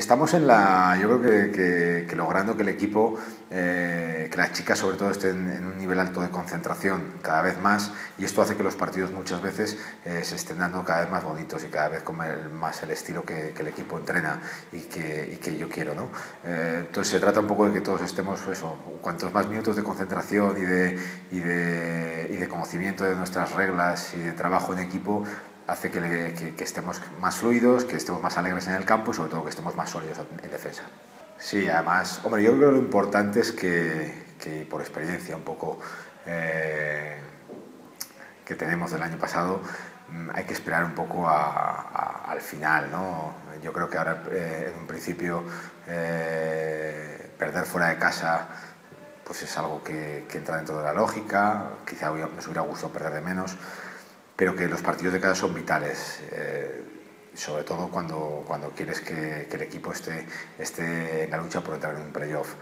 Estamos en la, yo creo que, logrando que el equipo, eh, que las chicas sobre todo estén en un nivel alto de concentración cada vez más y esto hace que los partidos muchas veces eh, se estén dando cada vez más bonitos y cada vez con más el estilo que, el equipo entrena y que, que yo quiero. ¿no? Eh, entonces se trata un poco de que todos estemos, eso, cuantos más minutos de concentración y de, y de, y de conocimiento de nuestras reglas y de trabajo en equipo, hace que, estemos más fluidos, que estemos más alegres en el campo y sobre todo que estemos más sólidos en defensa. Sí, además, hombre, yo creo que lo importante es que, por experiencia un poco eh, que tenemos del año pasado, mm, hay que esperar un poco al final, ¿no? Yo creo que ahora, eh, en un principio, eh, perder fuera de casa pues es algo que, que, entra dentro de la lógica, quizá nos hubiera gustado perder de menos, pero que los partidos de casa son vitales, eh, sobre todo cuando, cuando quieres que, el equipo esté, esté en la lucha por entrar en un playoff.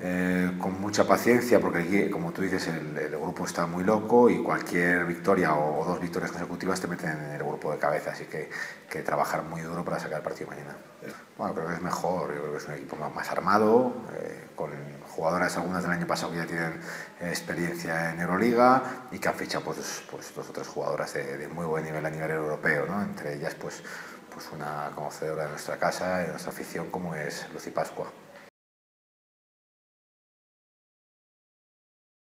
Eh, con mucha paciencia, porque como tú dices, el, grupo está muy loco y cualquier victoria o, dos victorias consecutivas te meten en el grupo de cabeza, así que, que trabajar muy duro para sacar el partido mañana. Bueno, creo que es mejor, yo creo que es un equipo más, armado, jugadoras algunas del año pasado que ya tienen experiencia en Euroliga y que han fichado pues, pues dos o jugadoras de, muy buen nivel a nivel europeo, ¿no? entre ellas pues, pues una conocedora de nuestra casa y de nuestra afición como es Lucy Pascua.